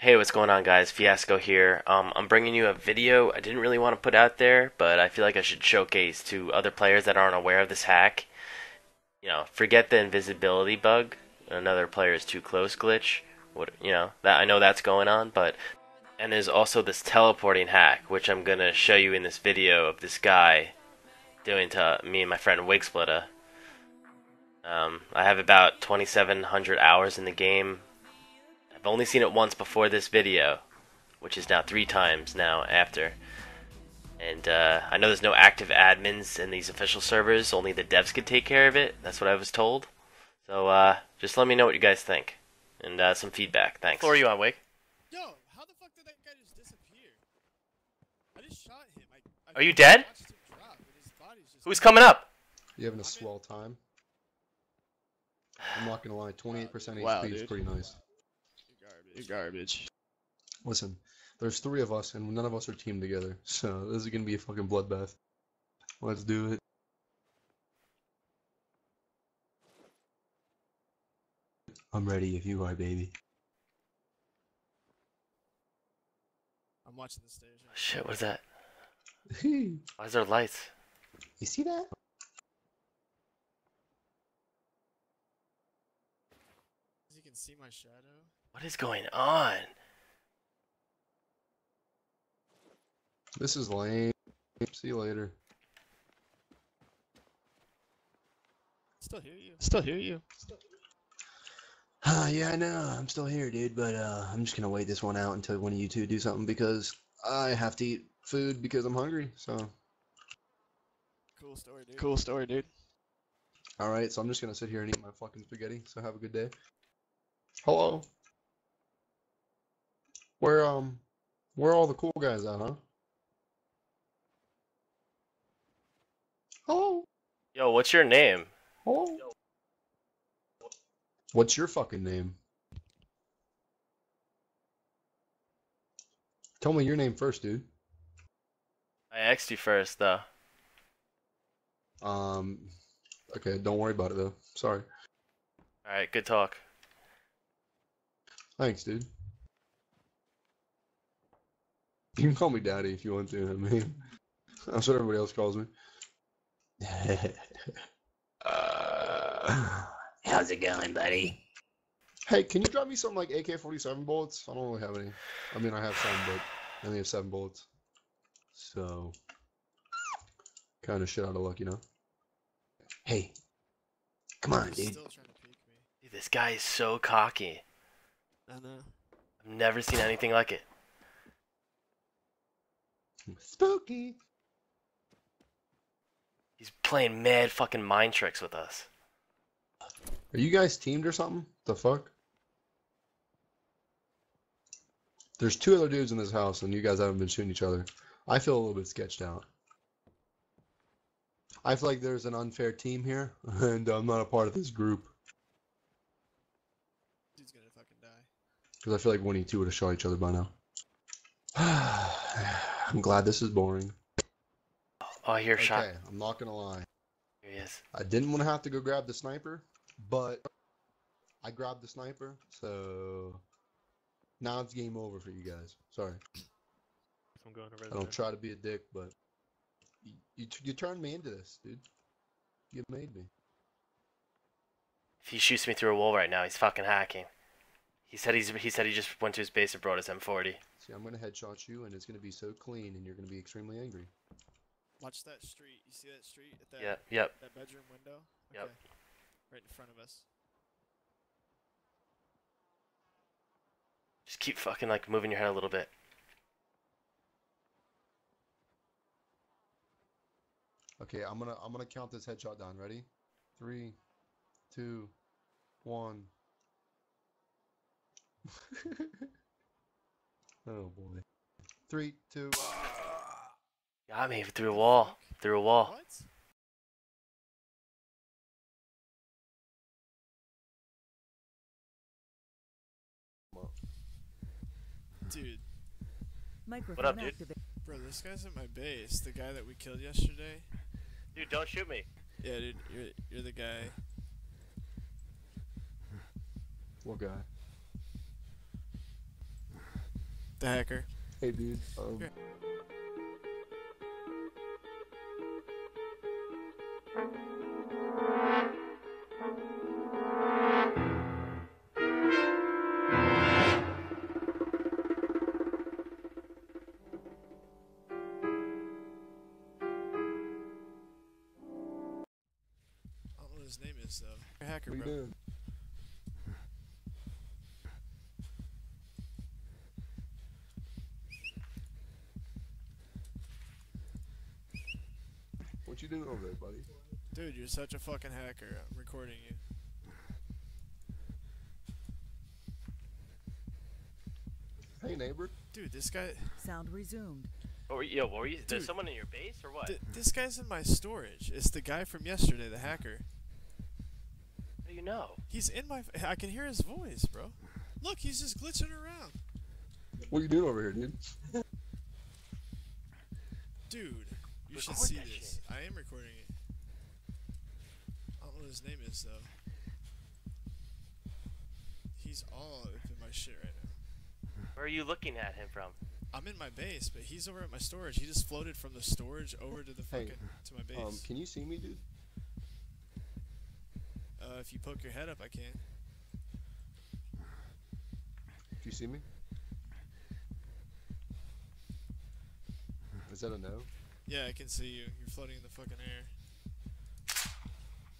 Hey, what's going on, guys? Fyyasko here. Um, I'm bringing you a video I didn't really want to put out there, but I feel like I should showcase to other players that aren't aware of this hack. You know, forget the invisibility bug, another player is too close glitch. What you know that I know that's going on, but and there's also this teleporting hack, which I'm gonna show you in this video of this guy doing to me and my friend Wigsplitter. Um, I have about 2,700 hours in the game. I've only seen it once before this video, which is now three times now after. And uh, I know there's no active admins in these official servers, only the devs could take care of it. That's what I was told. So uh, just let me know what you guys think. And uh, some feedback. Thanks. Who are you on, Wig? Yo, how the fuck did that guy just disappear? I just shot him. I, I Are you dead? drop, but his body's just Who's coming up? You having a swell time? I'm not gonna lie, 28% HP Wow, is dude. pretty nice. You're garbage. Listen, there's three of us and none of us are teamed together, so this is gonna be a fucking bloodbath. Let's do it. I'm ready if you are, baby. I'm watching the stairs. Right Shit, what is that? you Why is there lights? You see that? now. You can see my shadow. What is going on? This is lame. See you later. Still hear you. Still hear you. Uh, yeah, I know. I'm still here, dude, but uh, I'm just gonna wait this one out until one of you two do something because I have to eat food because I'm hungry. So, Cool story, dude. Cool story, dude. all right. So I'm just gonna sit here and eat my fucking spaghetti. So have a good day. Hello. Where um, where are all the cool guys at, huh? Hello. Yo, what's your name? Hello. What's your fucking name? Tell me your name first, dude. I asked you first, though. Um, okay, don't worry about it though. Sorry. Alright, good talk. Thanks, dude. You can call me daddy if you want to. I mean, that's what everybody else calls me. Uh, how's it going, buddy? Hey, can you drop me some like AK-47 bullets? I don't really have any. I mean, I have some, but I only have seven bullets. So, kind of shit out of luck, you know? Hey, come on, dude. Still trying to peek me. Dude, this guy is so cocky. I know. I've never seen anything like it. Spooky. He's playing mad fucking mind tricks with us. Are you guys teamed or something? The fuck? There's two other dudes in this house, and you guys haven't been shooting each other. I feel a little bit sketched out. I feel like there's an unfair team here, and I'm not a part of this group. Dude's gonna fucking die. Because I feel like one of you two would have shot each other by now. I'm glad this is boring. Oh, I hear a shot. Okay, I'm not gonna lie. Here he is. I didn't want to have to go grab the sniper, but I grabbed the sniper, so now it's game over for you guys. Sorry. I'm going over I don't try to be a dick, but you, you, you turned me into this, dude. You made me. If he shoots me through a wall right now, he's fucking hacking. He said he's he said he just went to his base and brought his M40. See, I'm gonna headshot you, and it's gonna be so clean, and you're gonna be extremely angry. Watch that street. You see that street at that Yep, yep. that bedroom window? Yep. Okay. Right in front of us. Just keep fucking like moving your head a little bit. Okay, I'm gonna I'm gonna count this headshot down. Ready? Three, two, one. oh boy. Three, two. Got me through a wall. Through a wall. What? Dude, Microphone up, dude? activated. bro, this guy's at my base. The guy that we killed yesterday. Dude, don't shoot me. Yeah, dude, you're you're the guy. What guy? The hacker. Hey, dude. Um, Here. I don't know what his name is though. Hacker, bro. What you doing over there, buddy? Dude, you're such a fucking hacker. I'm recording you. Hey, neighbor. Dude, this guy. Sound resumed. What were you, yo, what were you? Dude. There's someone in your base or what? Th- this guy's in my storage. It's the guy from yesterday, the hacker. How do you know? He's in my. I can hear his voice, bro. Look, he's just glitching around. What are you doing over here, dude? Dude, you should see this. shit. I am recording it. I don't know what his name is though. He's all up in my shit right now. Where are you looking at him from? I'm in my base, but he's over at my storage. He just floated from the storage over to the Hey, fucking to my base. Um, can you see me, dude? uh, if you poke your head up, I can. Do you see me? Is that a no? Yeah, I can see you. You're floating in the fucking air.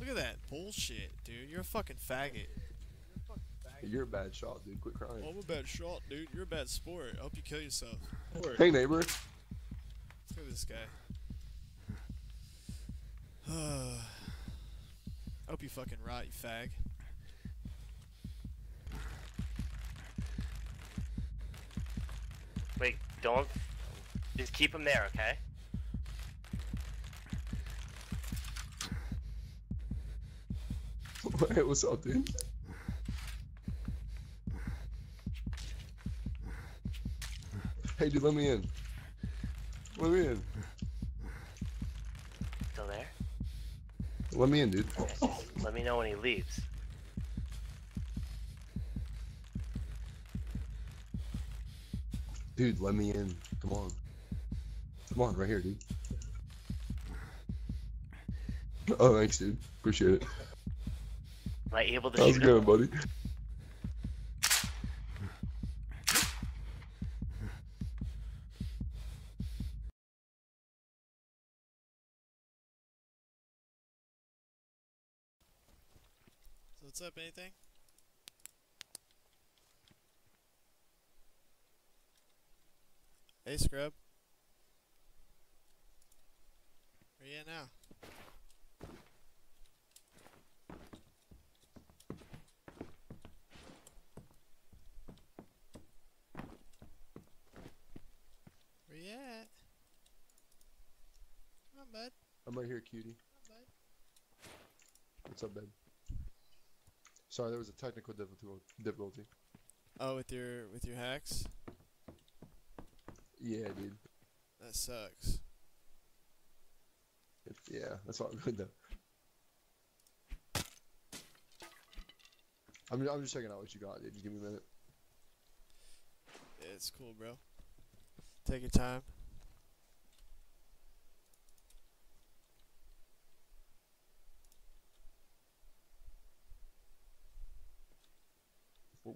Look at that bullshit, dude. You're a fucking faggot. You're a bad shot, dude. Quit crying. I'm a bad shot, dude. You're a bad sport. I hope you kill yourself. Hey, neighbor. Look at this guy. I hope you fucking rot, you fag. Wait, don't. Just keep him there, okay? Hey, what's up, dude? Hey, dude, let me in. Let me in. Still there? Let me in, dude. Let me know when he leaves. Dude, let me in. Come on. Come on, right here, dude. Oh, thanks, dude. Appreciate it. Am I able to How's it shoot him? going, buddy? So what's up, anything? Hey, scrub. Where you at now? Where you at? Come on, bud. I'm right here, cutie. Come on, bud. What's up, babe? Sorry, there was a technical difficulty. Oh, with your with your hacks? Yeah, dude. That sucks. It, yeah, that's all good though. I'm, I'm just checking out what you got, dude. Just give me a minute. Yeah, it's cool, bro. Take your time.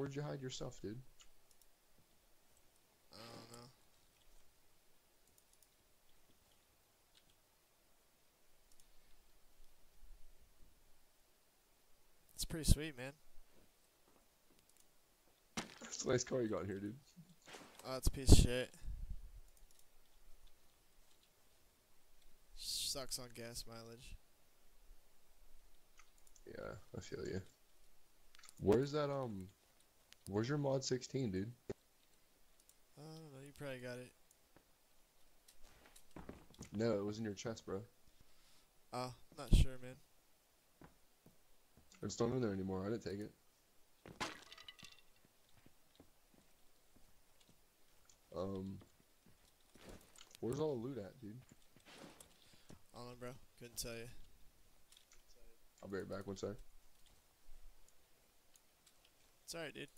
Where'd you hide yourself, dude? I don't know. It's pretty sweet, man. It's a nice car you got here, dude. Oh, it's a piece of shit. Sucks on gas mileage. Yeah, I feel you. Where's that, um, where's your mod 16, dude? I don't know. You probably got it. No, it was in your chest, bro. Oh, not sure, man. It's not in there anymore. I didn't take it. Um, where's all the loot at, dude? I don't know, bro. Couldn't tell you. I'll be right back one sec. It's alright, dude.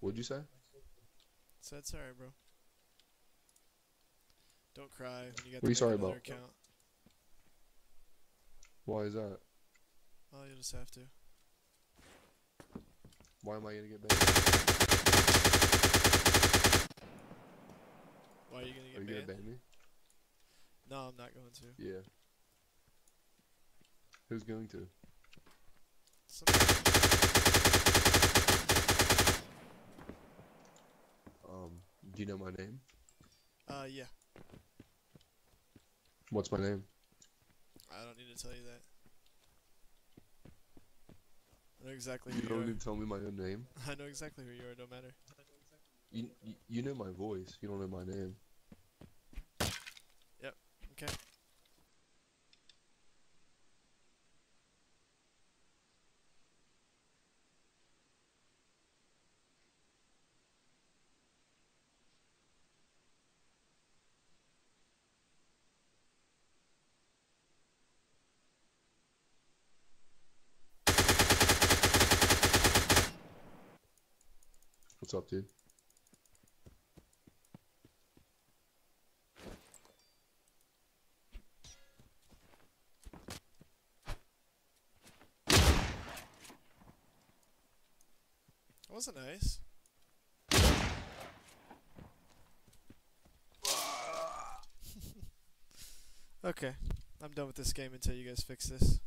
What'd you say? So it's alright, bro. Don't cry when you got What are you sorry about? account. Why is that? Oh, you just have to. Why am I gonna get banned? Why are you gonna get Are you gonna ban me? No, I'm not going to. Yeah. Who's going to? Some- Um, do you know my name? uh, yeah. What's my name? I don't need to tell you that. I know exactly You who you don't are. need to tell me my own name. I know exactly who you are. Don't matter. You, you, you know my voice. You don't know my name. Yep, okay. What's up, dude? That wasn't nice. okay. I'm done with this game until you guys fix this.